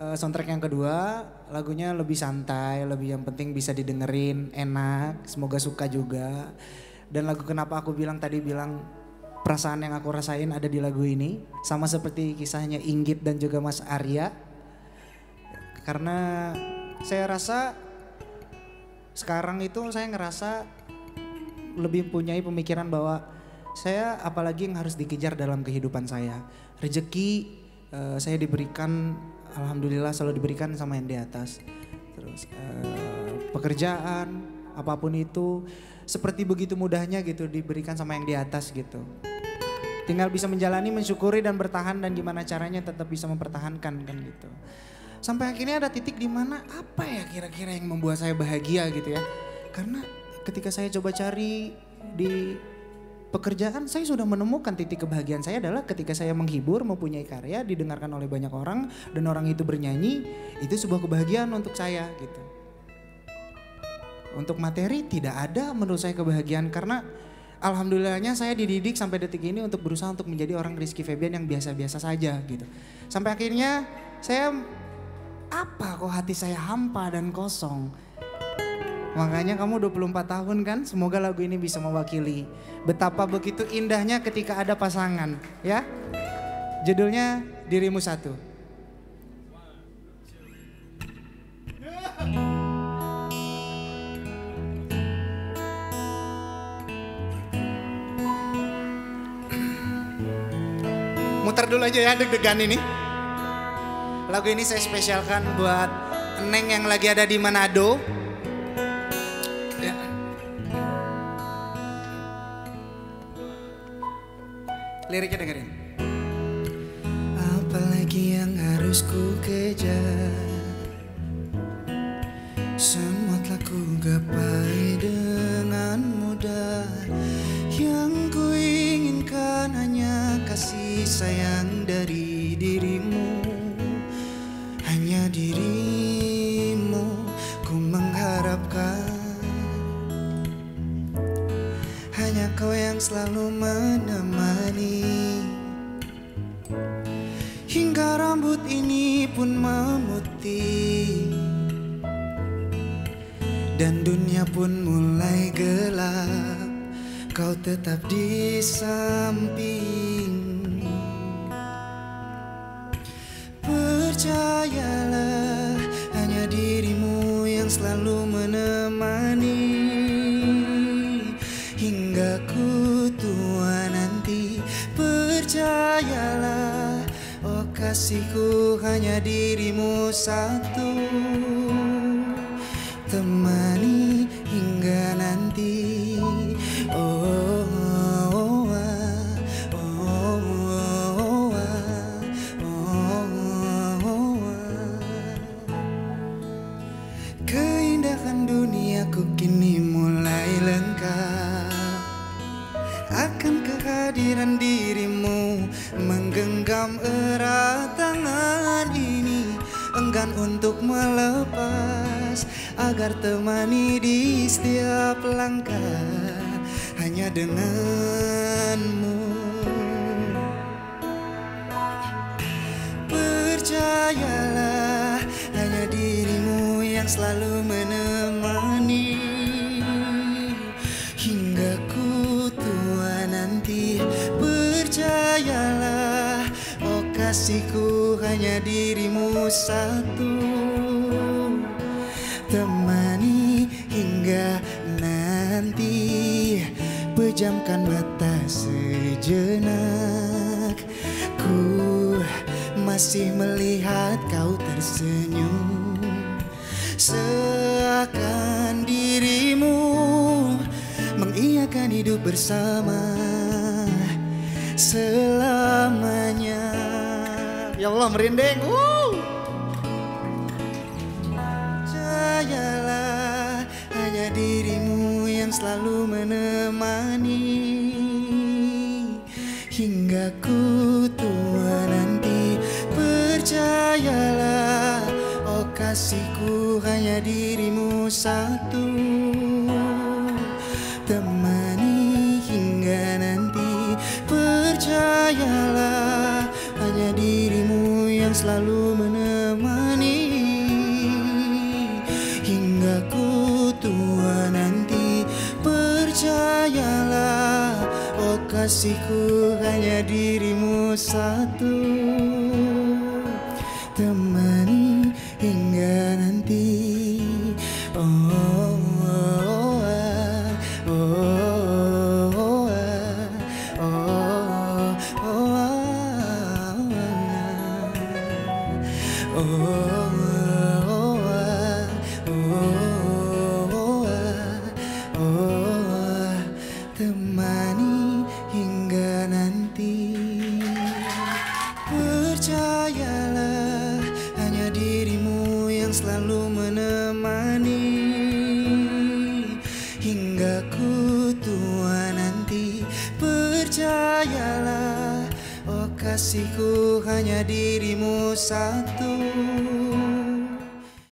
eh, soundtrack yang kedua lagunya lebih santai, lebih yang penting bisa didengerin, enak, semoga suka juga. Dan lagu kenapa aku bilang tadi bilang perasaan yang aku rasain ada di lagu ini sama seperti kisahnya Inggit dan juga Mas Arya. Karena saya rasa sekarang itu saya ngerasa lebih punya pemikiran bahwa saya apalagi yang harus dikejar dalam kehidupan saya. Rezeki eh, saya diberikan alhamdulillah selalu diberikan sama yang di atas. Terus eh, pekerjaan apa pun itu seperti begitu mudahnya gitu diberikan sama yang di atas gitu. Tinggal bisa menjalani, mensyukuri dan bertahan dan gimana caranya tetap bisa mempertahankan kan gitu. Sampai akhirnya ada titik di mana apa ya kira-kira yang membuat saya bahagia gitu ya. Karena ketika saya coba cari di pekerjaan saya sudah menemukan titik kebahagiaan saya adalah ketika saya menghibur, mempunyai karya, didengarkan oleh banyak orang dan orang itu bernyanyi, itu sebuah kebahagiaan untuk saya gitu. Untuk materi tidak ada menurut saya kebahagiaan karena alhamdulillahnya saya dididik sampai detik ini untuk berusaha untuk menjadi orang Rizky Febian yang biasa-biasa saja gitu. Sampai akhirnya saya apa kok hati saya hampa dan kosong. Makanya kamu 24 tahun kan, semoga lagu ini bisa mewakili betapa begitu indahnya ketika ada pasangan, ya. Judulnya Dirimu Satu. Muter dulu aja ya deg-degan ini. Lagu ini saya spesialkan buat Neng yang lagi ada di Manado. Liriknya dengerin. Apalagi yang harus ku kejar? Semua telah ku gapai dengan mudah. Yang ku inginkan hanya kasih sayang dari dirimu. Hanya dirimu ku mengharapkan. Hanya kau yang selalu menemani Hingga rambut ini pun memutih. Dan dunia pun mulai gelap. Kau tetap di samping. Percayalah hanya dirimu yang selalu kasihku hanya dirimu satu Temani hingga nanti Oh, oh, ah, oh, oh, ah, oh, oh, ah. Keindahan duniaku kini mulai lengkap Akan kehadiran dirimu Menggenggam erat tangan ini Enggan untuk melepas Agar temani di setiap langkah Hanya denganmu. Percayalah hanya dirimu yang selalu kasihku hanya dirimu satu. Temani hingga nanti Pejamkan mata sejenak. Ku masih melihat kau tersenyum. Seakan dirimu mengiyakan hidup bersama. Selamanya Ya Allah merinding. Uh. Percayalah hanya dirimu yang selalu menemani. Hingga ku tua nanti Percayalah Oh kasihku hanya dirimu satu. Temani selalu menemani. Hingga ku tua nanti percayalah oh kasihku hanya dirimu satu. Temani hingga nanti temani hingga nanti. Percayalah hanya dirimu yang selalu menemani. Hingga ku tua nanti. Percayalah kasihku hanya dirimu satu